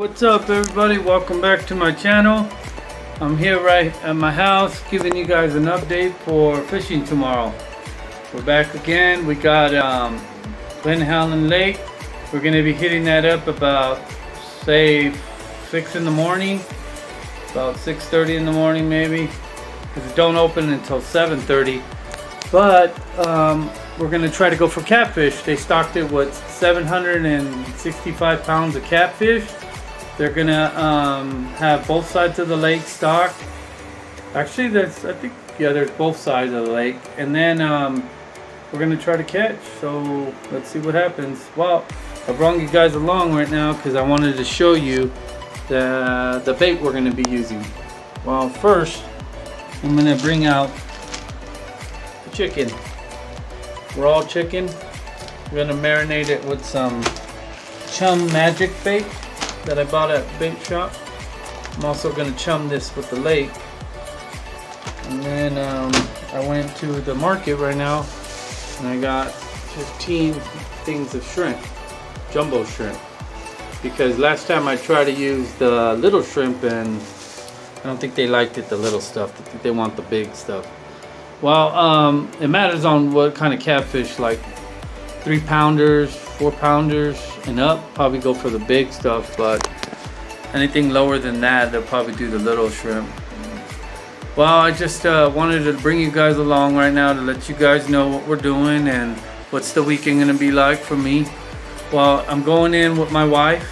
What's up everybody? Welcome back to my channel. I'm here right at my house giving you guys an update for fishing tomorrow. We're back again. We got um, Glen Helen Lake. We're going to be hitting that up about say 6 in the morning. About 6.30 in the morning maybe. Because it don't open until 7.30. But um, we're going to try to go for catfish. They stocked it with 765 pounds of catfish. They're gonna um, have both sides of the lake stocked. Actually, there's I think yeah, there's both sides of the lake, and then um, we're gonna try to catch. So let's see what happens. Well, I brought you guys along right now because I wanted to show you the the bait we're gonna be using. Well, first I'm gonna bring out the chicken. Raw chicken. We're gonna marinate it with some chum magic bait that I bought at bait shop. I'm also going to chum this with the lake. And then um, I went to the market right now and I got 15 things of shrimp, jumbo shrimp. Because last time I tried to use the little shrimp and I don't think they liked it, the little stuff. I think they want the big stuff. Well, um, it matters on what kind of catfish, like three pounders, four pounders and up probably go for the big stuff but anything lower than that they'll probably do the little shrimp. Well I just uh, wanted to bring you guys along right now to let you guys know what we're doing and what's the weekend gonna be like for me. Well I'm going in with my wife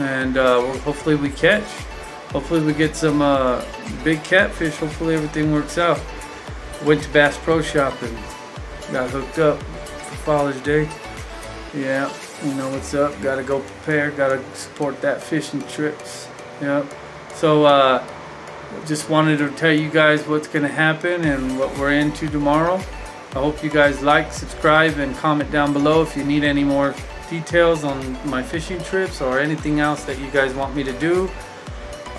and uh, hopefully we catch. Hopefully we get some uh, big catfish. Hopefully everything works out. Went to Bass Pro Shopping. Got hooked up for Father's Day yeah, you know what's up. Gotta go prepare. Gotta support that fishing trips. Yep. So, uh, just wanted to tell you guys what's gonna happen and what we're into tomorrow. I hope you guys like, subscribe, and comment down below if you need any more details on my fishing trips or anything else that you guys want me to do.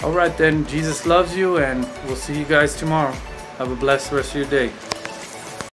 Alright then, Jesus loves you and we'll see you guys tomorrow. Have a blessed rest of your day.